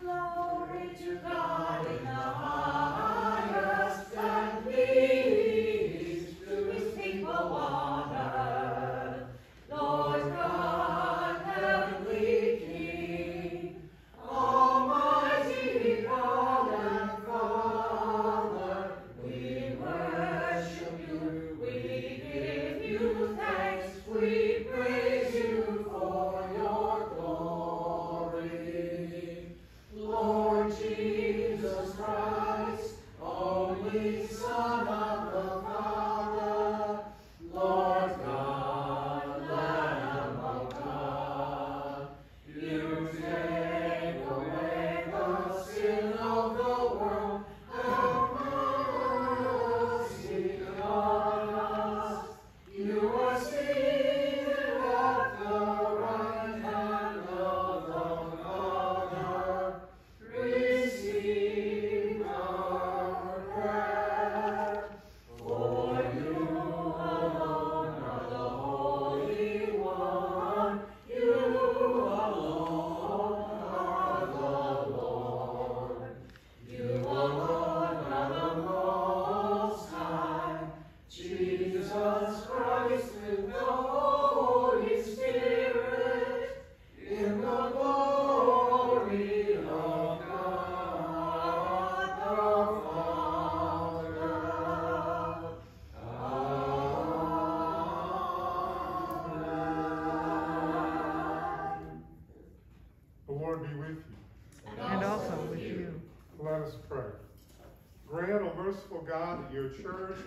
Glory to God in the highest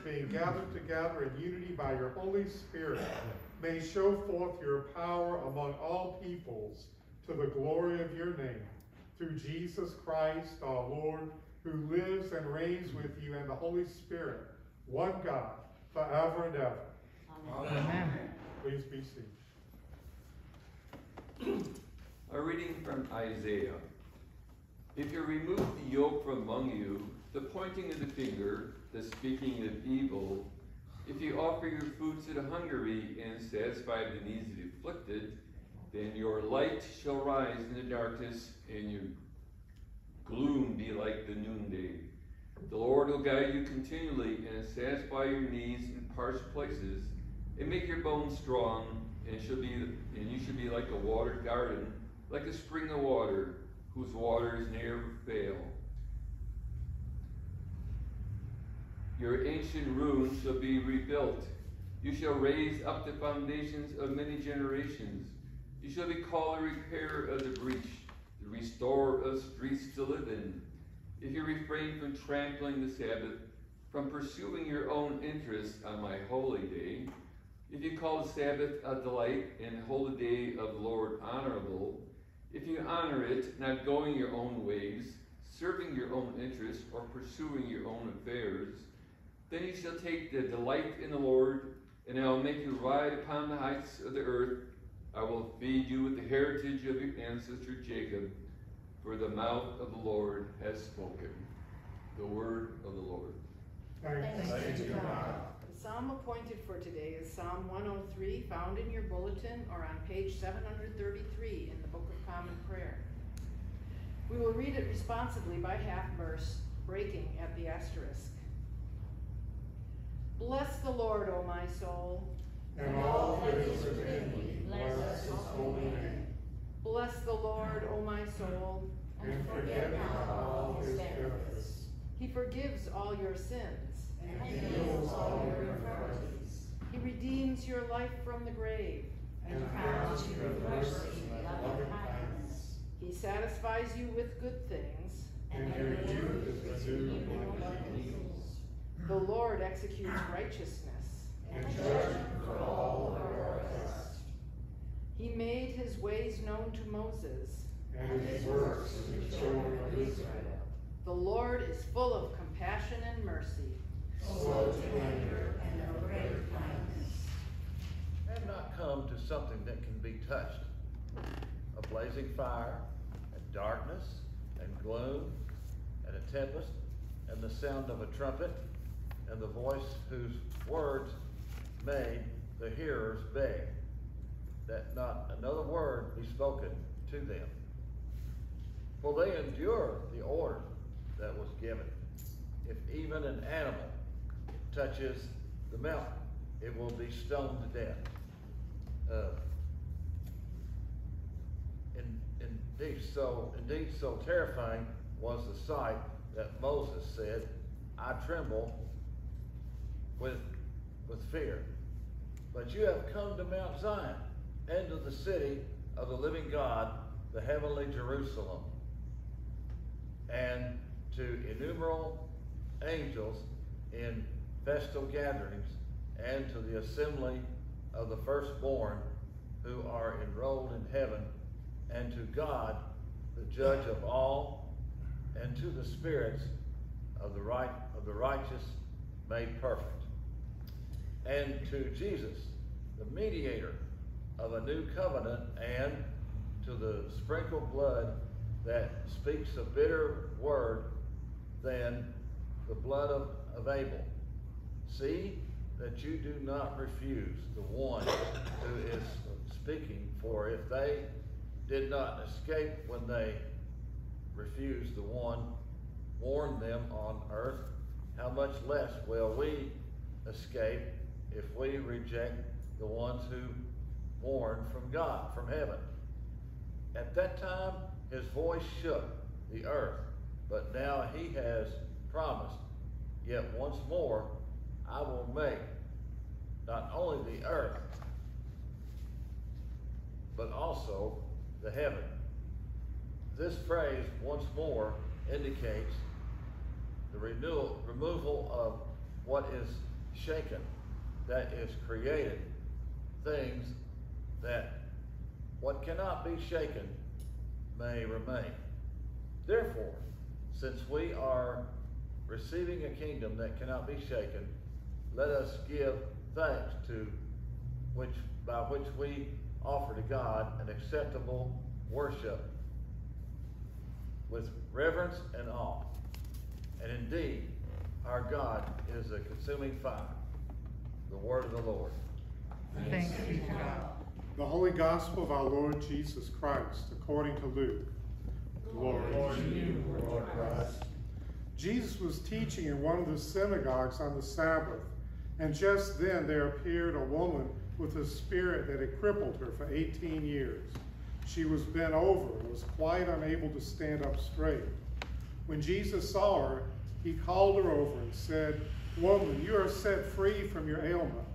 being gathered together in unity by your Holy Spirit, may show forth your power among all peoples to the glory of your name. Through Jesus Christ our Lord, who lives and reigns with you and the Holy Spirit, one God, forever and ever. Amen. Please be seated. A reading from Isaiah. If you remove the yoke from among you, the pointing of the finger, the speaking of evil, if you offer your food to the hungry and satisfy the needs of the afflicted, then your light shall rise in the darkness and your gloom be like the noonday. The Lord will guide you continually and satisfy your needs in parched places, and make your bones strong, and be and you shall be like a watered garden, like a spring of water, whose waters never fail. Your ancient ruins shall be rebuilt. You shall raise up the foundations of many generations. You shall be called a repairer of the breach, the restorer of streets to live in. If you refrain from trampling the Sabbath, from pursuing your own interests on my holy day, if you call the Sabbath a delight and the day of the Lord honorable, if you honor it, not going your own ways, serving your own interests, or pursuing your own affairs, then you shall take the delight in the Lord, and I will make you ride upon the heights of the earth. I will feed you with the heritage of your ancestor Jacob, for the mouth of the Lord has spoken. The word of the Lord. Thanks. Thanks be to God. The psalm appointed for today is Psalm 103, found in your bulletin or on page 733 in the Book of Common Prayer. We will read it responsibly by half verse, breaking at the asterisk. Bless the Lord, O my soul. And all that is within me, bless his holy name. Bless the Lord, O my soul. And forget not all his benefits. He forgives all your sins. And heals all your infirmities. He redeems your life from the grave. And crowns you with mercy and loving kindness. He satisfies you with good things. And your youth is renewed like the. The Lord executes righteousness. And judgment for all who are oppressed. He made his ways known to Moses. And his works to the children of Israel. The Lord is full of compassion and mercy. Slow to anger and of great kindness. And not come to something that can be touched. A blazing fire, and darkness, and gloom, and a tempest, and the sound of a trumpet, and the voice whose words made the hearers beg that not another word be spoken to them. For they endure the order that was given. If even an animal touches the mountain, it will be stoned to death. Uh, in, indeed, so indeed, so terrifying was the sight that Moses said, "I tremble with with fear." But you have come to Mount Zion and to the city of the living God, the heavenly Jerusalem, and to innumerable angels in festal gatherings, and to the assembly of the firstborn who are enrolled in heaven, and to God, the judge of all, and to the spirits of the right of the righteous made perfect, and to Jesus, the mediator of a new covenant, and to the sprinkled blood that speaks a bitter word than the blood of, of Abel. See that you do not refuse the one who is speaking, for if they did not escape when they refused the one warned them on earth, how much less will we escape if we reject the ones who warn from God, from heaven? At that time, his voice shook the earth, but now he has promised, yet once more I will make not only the earth, but also the heaven. This phrase, once more, indicates the renewal, removal of what is shaken, that is created, things that what cannot be shaken may remain. Therefore, since we are receiving a kingdom that cannot be shaken, let us give thanks to which by which we offer to God an acceptable worship with reverence and awe. And indeed, our God is a consuming fire. The word of the Lord. Thanks be to God. The Holy Gospel of our Lord Jesus Christ, according to Luke. Glory to you, Lord Christ. Jesus was teaching in one of the synagogues on the Sabbath, and just then there appeared a woman with a spirit that had crippled her for 18 years. She was bent over and was quite unable to stand up straight. When Jesus saw her, he called her over and said, Woman, you are set free from your ailment.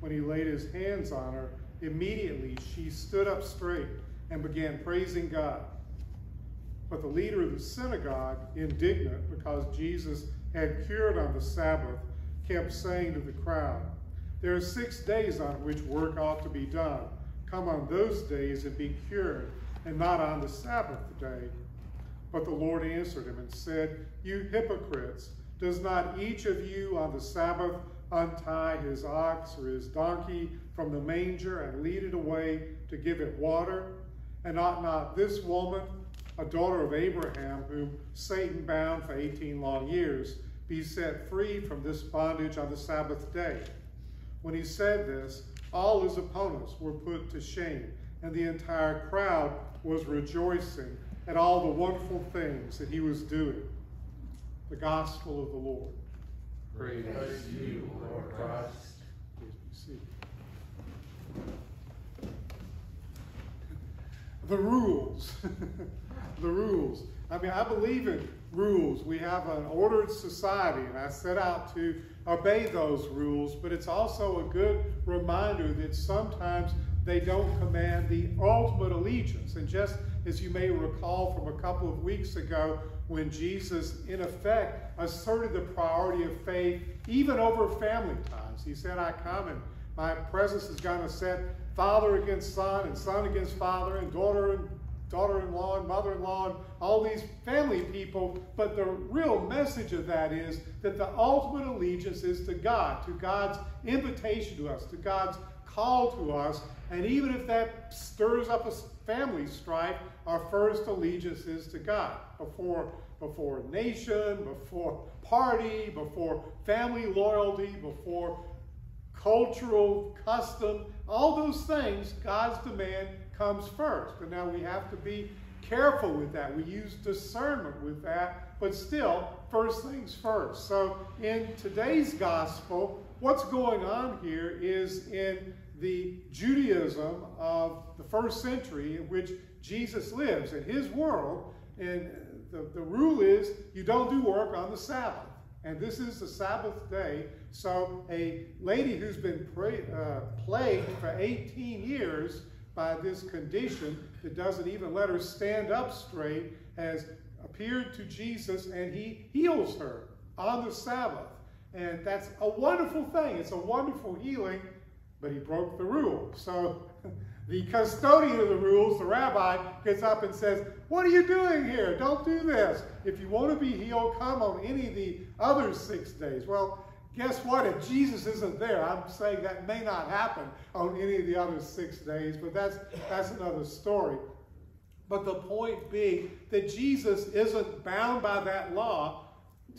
When he laid his hands on her, immediately she stood up straight and began praising God. But the leader of the synagogue, indignant because Jesus had cured on the Sabbath, kept saying to the crowd, There are six days on which work ought to be done. Come on those days and be cured, and not on the Sabbath day. But the Lord answered him and said, You hypocrites, does not each of you on the Sabbath untie his ox or his donkey from the manger and lead it away to give it water? And ought not this woman, a daughter of Abraham, whom Satan bound for 18 long years, be set free from this bondage on the Sabbath day? When he said this, all his opponents were put to shame, and the entire crowd was rejoicing at all the wonderful things that he was doing. The Gospel of the Lord. Praise, to you, Lord Christ. Please be seated. The rules. the rules. I mean, I believe in rules. We have an ordered society, and I set out to obey those rules, but it's also a good reminder that sometimes they don't command the ultimate allegiance. And just as you may recall from a couple of weeks ago, when Jesus, in effect, asserted the priority of faith even over family ties. he said, I come and my presence is going to set father against son, and son against father, and daughter and daughter-in-law and mother-in-law and all these family people. But the real message of that is that the ultimate allegiance is to God, to God's invitation to us, to God's call to us. And even if that stirs up a family strife, our first allegiance is to God before before nation, before party, before family loyalty, before cultural custom, all those things, God's demand comes first. And now we have to be careful with that. We use discernment with that, but still, first things first. So in today's gospel, what's going on here is in the Judaism of the first century in which Jesus lives. In his world, and the, the rule is you don't do work on the Sabbath. And this is the Sabbath day. So a lady who's been uh, plagued for 18 years by this condition that doesn't even let her stand up straight has appeared to Jesus and he heals her on the Sabbath. And that's a wonderful thing. It's a wonderful healing, but he broke the rule. So the custodian of the rules, the rabbi, gets up and says, What are you doing here? Don't do this. If you want to be healed, come on any of the other six days. Well, guess what? If Jesus isn't there, I'm saying that may not happen on any of the other six days, but that's, that's another story. But the point being that Jesus isn't bound by that law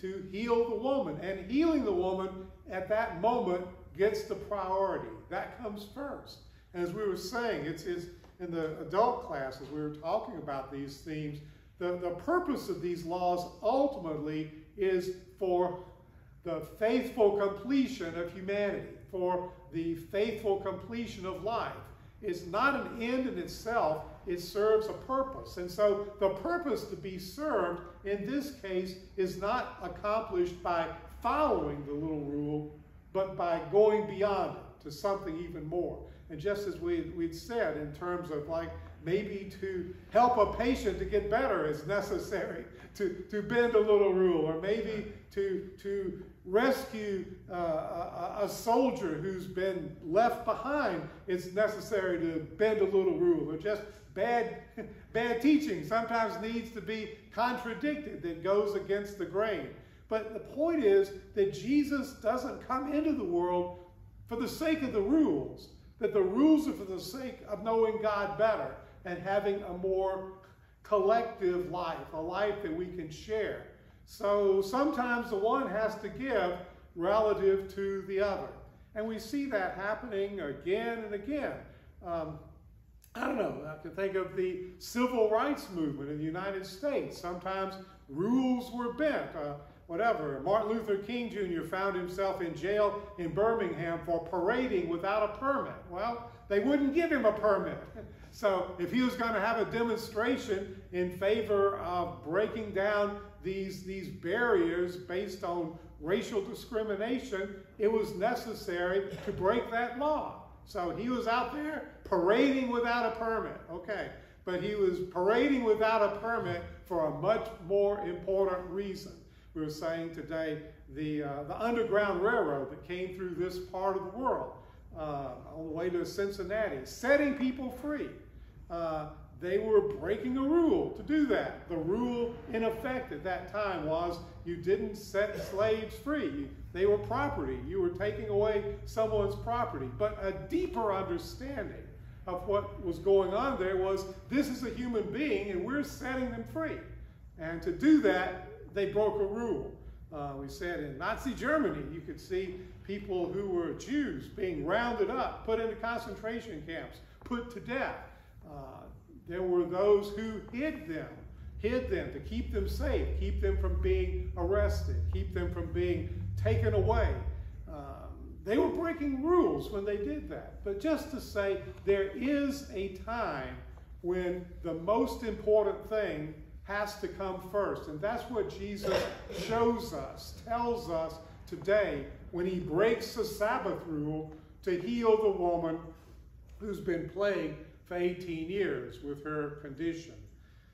to heal the woman. And healing the woman at that moment gets the priority. That comes first. As we were saying, it's, it's in the adult classes, we were talking about these themes. The, the purpose of these laws ultimately is for the faithful completion of humanity, for the faithful completion of life. It's not an end in itself, it serves a purpose. And so the purpose to be served in this case is not accomplished by following the little rule, but by going beyond it to something even more. And just as we, we'd said, in terms of like maybe to help a patient to get better is necessary to, to bend a little rule, or maybe to, to rescue uh, a, a, soldier who's been left behind, it's necessary to bend a little rule, or just bad, bad teaching sometimes needs to be contradicted that goes against the grain. But the point is that Jesus doesn't come into the world for the sake of the rules that the rules are for the sake of knowing God better and having a more collective life, a life that we can share. So sometimes the one has to give relative to the other. And we see that happening again and again. Um, I don't know, I can think of the civil rights movement in the United States. Sometimes rules were bent. Uh, whatever. Martin Luther King Jr. found himself in jail in Birmingham for parading without a permit. Well, they wouldn't give him a permit. So if he was going to have a demonstration in favor of breaking down these, these barriers based on racial discrimination, it was necessary to break that law. So he was out there parading without a permit. Okay. But he was parading without a permit for a much more important reason we were saying today, the, uh, the Underground Railroad that came through this part of the world uh, on the way to Cincinnati, setting people free. Uh, they were breaking a rule to do that. The rule in effect at that time was you didn't set slaves free. They were property. You were taking away someone's property. But a deeper understanding of what was going on there was this is a human being and we're setting them free. And to do that, they broke a rule. Uh, we said in Nazi Germany, you could see people who were Jews being rounded up, put into concentration camps, put to death. Uh, there were those who hid them, hid them to keep them safe, keep them from being arrested, keep them from being taken away. Um, they were breaking rules when they did that. But just to say, there is a time when the most important thing has to come first. And that's what Jesus shows us, tells us today when he breaks the Sabbath rule to heal the woman who's been plagued for 18 years with her condition.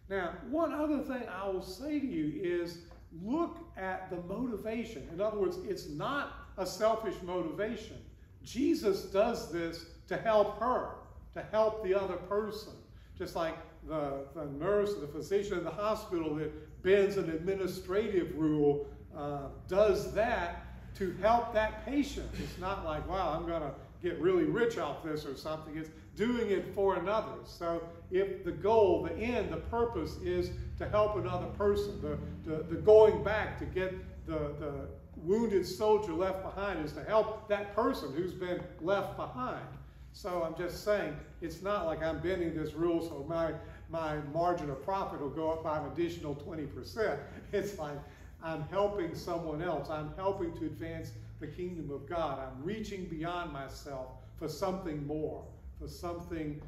Now, one other thing I will say to you is look at the motivation. In other words, it's not a selfish motivation. Jesus does this to help her, to help the other person. Just like the, the nurse, the physician in the hospital that bends an administrative rule uh, does that to help that patient. It's not like, wow, I'm going to get really rich off this or something. It's doing it for another. So if the goal, the end, the purpose is to help another person, the, the, the going back to get the, the wounded soldier left behind is to help that person who's been left behind. So I'm just saying, it's not like I'm bending this rule so my, my margin of profit will go up by an additional 20%. It's like I'm helping someone else. I'm helping to advance the kingdom of God. I'm reaching beyond myself for something more, for something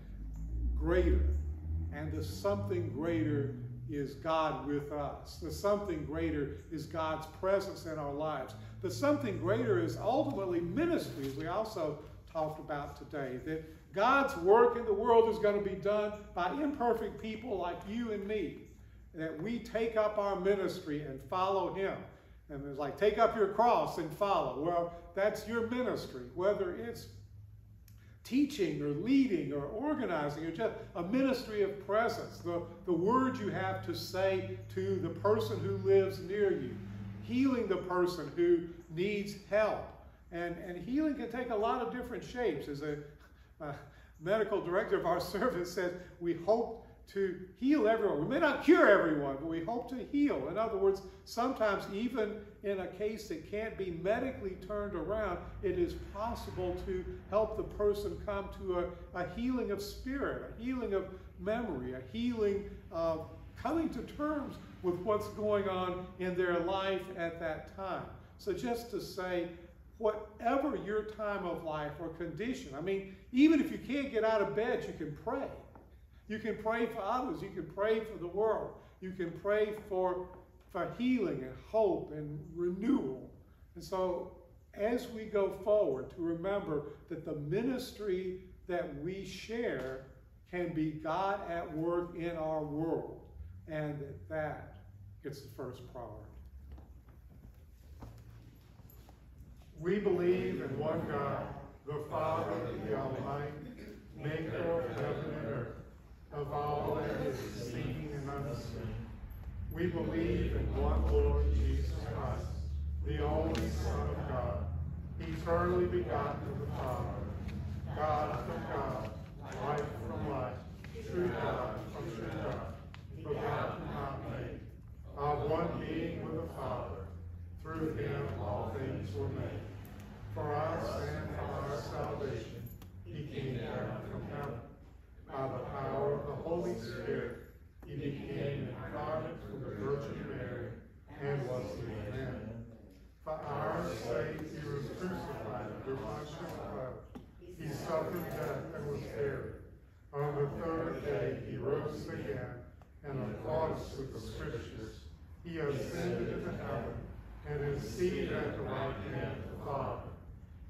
greater. And the something greater is God with us. The something greater is God's presence in our lives. The something greater is ultimately ministry, as we also talked about today. That God's work in the world is going to be done by imperfect people like you and me. That we take up our ministry and follow Him. And it's like, take up your cross and follow. Well, that's your ministry, whether it's teaching or leading or organizing or just a ministry of presence. The, the word you have to say to the person who lives near you, healing the person who needs help. And, and healing can take a lot of different shapes. As a uh, medical director of our service said, we hope to heal everyone. We may not cure everyone, but we hope to heal. In other words, sometimes even in a case that can't be medically turned around, it is possible to help the person come to a, a healing of spirit, a healing of memory, a healing of coming to terms with what's going on in their life at that time. So just to say, whatever your time of life or condition, I mean, even if you can't get out of bed, you can pray. You can pray for others. You can pray for the world. You can pray for, for healing and hope and renewal. And so, as we go forward, to remember that the ministry that we share can be God at work in our world, and that gets the first priority. We believe in one God, the Father, the Almighty, maker of heaven and earth of all that is seen and unseen. We believe in one Lord Jesus Christ, the only Son of God, eternally begotten of the Father, God from God, life from life, true God from true God, begotten, not made, of one being with the Father. Through him all things were made. For us and for our salvation, he came down from heaven by the power of the Holy Spirit, he became incarnate from the Virgin Mary and was a man. For our sake he was crucified under Pontius Pilate. He suffered death and was buried. On the third day he rose again, and in with the Scriptures, he ascended into heaven and is seated at the right hand of the Father.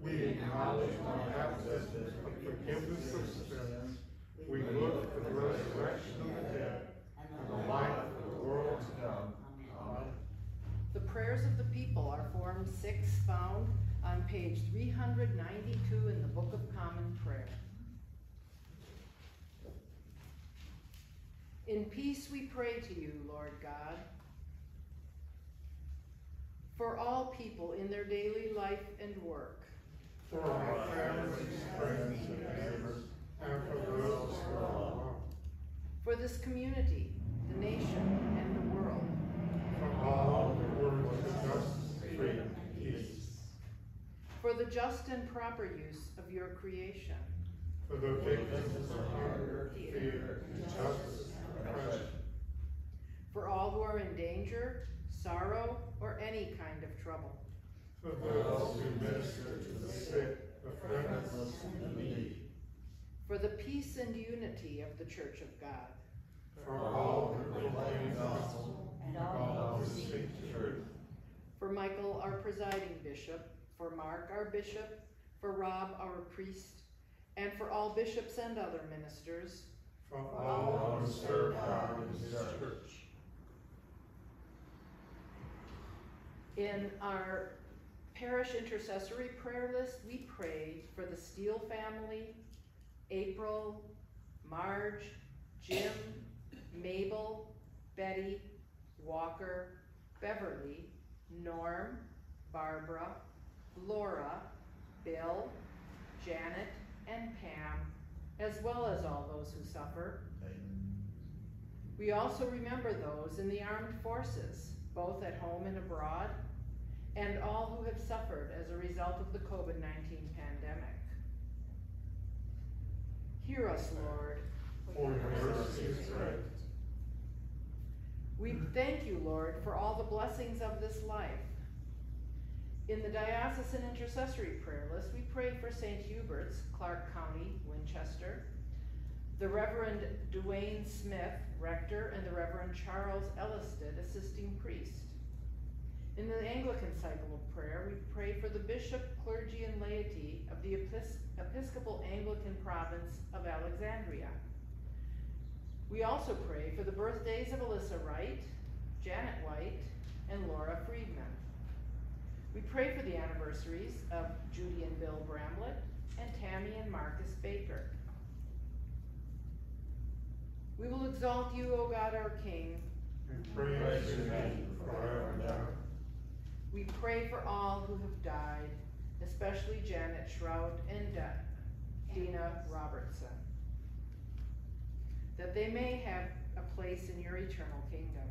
We acknowledge one baptism for forgiveness of sins. We look for the resurrection of the dead and the life of the world to come. Amen. The prayers of the people are Form 6 found on page 392 in the Book of Common Prayer. In peace we pray to you, Lord God, for all people in their daily life and work. For our families, friends, and neighbors, and for those who are alone. For this community, the nation, and the world. For all the words of justice, freedom, peace. For the just and proper use of your creation. For the victims of hunger, fear, injustice, and oppression. For all who are in danger, sorrow, or any kind of trouble. For those who minister to the sick, the friendless, and the needy. For the peace and unity of the Church of God for all who proclaim the gospel and all who seek the truth. For Michael, our presiding bishop, for Mark, our bishop, for Rob, our priest, and for all bishops and other ministers, For all who serve God in His church. In our parish intercessory prayer list, we prayed for the Steele family, April, Marge, Jim, Mabel, Betty, Walker, Beverly, Norm, Barbara, Laura, Bill, Janet, and Pam, as well as all those who suffer. We also remember those in the armed forces, both at home and abroad, and all who have suffered as a result of the COVID 19 pandemic. Hear us, Lord. For your mercy is great. We thank you, Lord, for all the blessings of this life. In the diocesan intercessory prayer list, we pray for St. Hubert's, Clark County, Winchester, the Reverend Duane Smith, rector, and the Reverend Charles Ellisted, assisting priest. In the Anglican cycle of prayer, we pray for the bishop, clergy, and laity of the Epis- Episcopal Anglican province of Alexandria. We also pray for the birthdays of Alyssa Wright, Janet White, and Laura Friedman. We pray for the anniversaries of Judy and Bill Bramlett and Tammy and Marcus Baker. We will exalt you, O God our King. Name forever and ever. We pray for all who have died, especially Janet Shroud and De- Dina Robertson, that they may have a place in your eternal kingdom.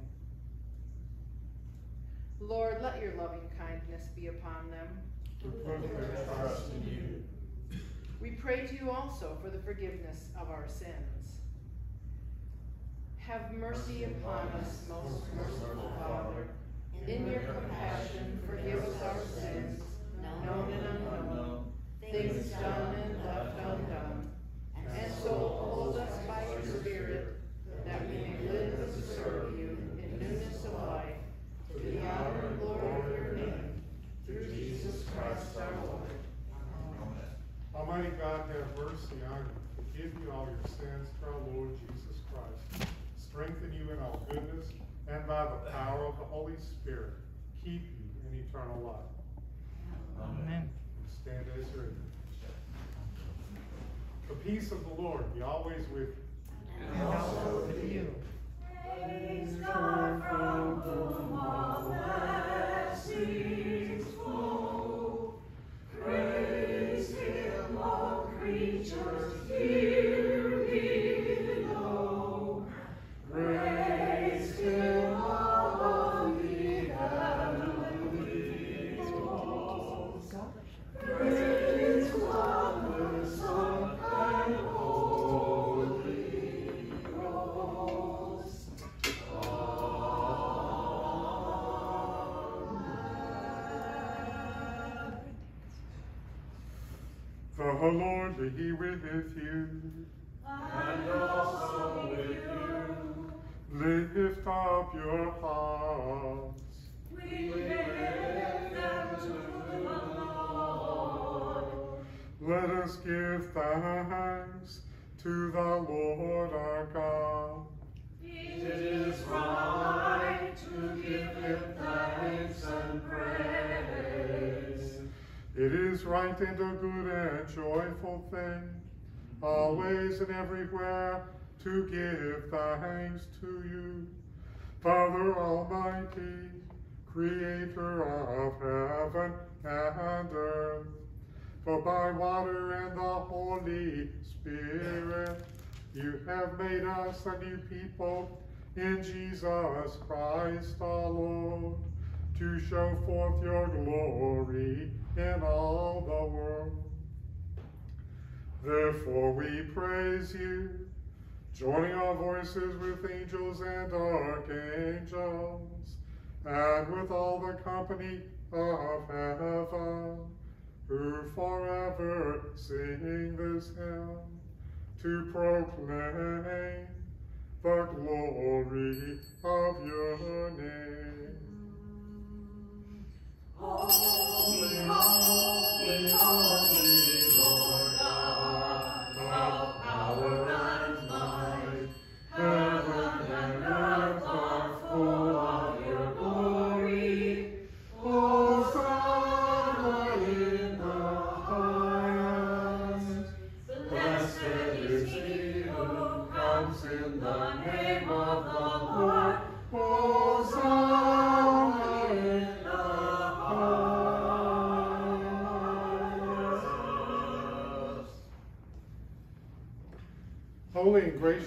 Lord, let your loving kindness be upon them. To put their trust in you. We pray to you also for the forgiveness of our sins. Have mercy upon us, most merciful Father. In your compassion, forgive us our sins, known and unknown, things done and left undone. And so hold us by your Spirit, that we may live and serve you in newness of life, to the honor and glory of your name, through Jesus Christ our Lord. Almighty God, have mercy on you, forgive you all your sins our Lord Jesus Christ. Strengthen you in all goodness, and by the power of the Holy Spirit, keep you in eternal life. Amen. Stand as you're. The peace of the Lord be always with you. And also with you. Praise God right and a good and joyful thing, always and everywhere, to give thanks to you, Father Almighty, Creator of heaven and earth. For by water and the Holy Spirit, you have made us a new people in Jesus Christ our Lord, to show forth your glory in all the world. Therefore we praise you, joining our voices with angels and archangels, and with all the company of heaven, who forever sing this hymn, to proclaim the glory of your name. Holy, holy.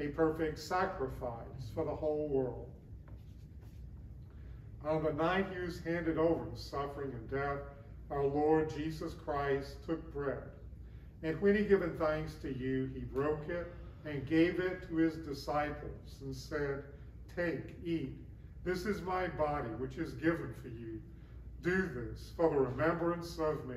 a perfect sacrifice for the whole world. On the night he was handed over to suffering and death, our Lord Jesus Christ took bread. And when he given thanks to you, he broke it and gave it to his disciples and said, Take, eat. This is my body, which is given for you. Do this for the remembrance of me.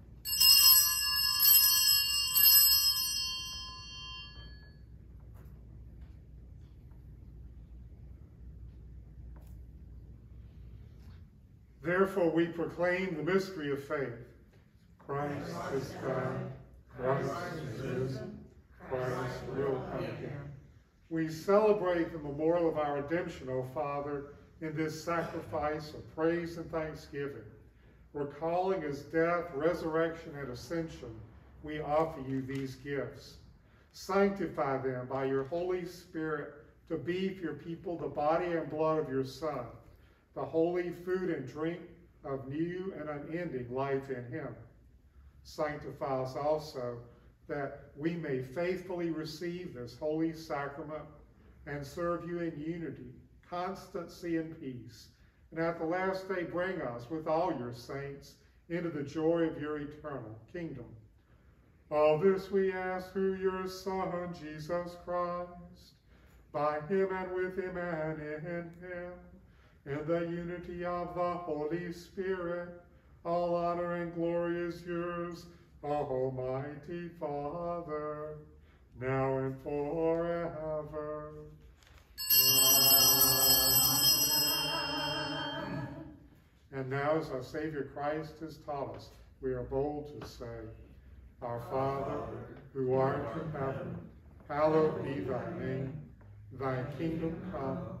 Therefore, we proclaim the mystery of faith. Christ is died, Christ is risen, Christ will come again. We celebrate the memorial of our redemption, O Father, in this sacrifice of praise and thanksgiving. Recalling his death, resurrection, and ascension, we offer you these gifts. Sanctify them by your Holy Spirit to be for your people the body and blood of your Son the holy food and drink of new and unending life in him. Sanctify us also that we may faithfully receive this holy sacrament and serve you in unity, constancy, and peace. And at the last day, bring us with all your saints into the joy of your eternal kingdom. All this we ask through your Son, Jesus Christ, by him and with him and in him in the unity of the Holy Spirit, all honor and glory is yours, Almighty Father, now and forever. And now, as our Savior Christ has taught us, we are bold to say, Our Father, who art in heaven, hallowed be thy name. Thy kingdom come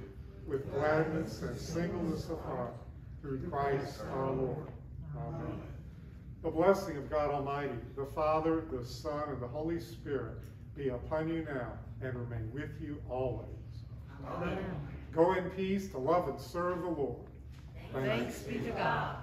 with gladness and singleness of heart through Christ our Lord. Amen. The blessing of God Almighty, the Father, the Son, and the Holy Spirit be upon you now and remain with you always. Amen. Go in peace to love and serve the Lord. Thanks be to God.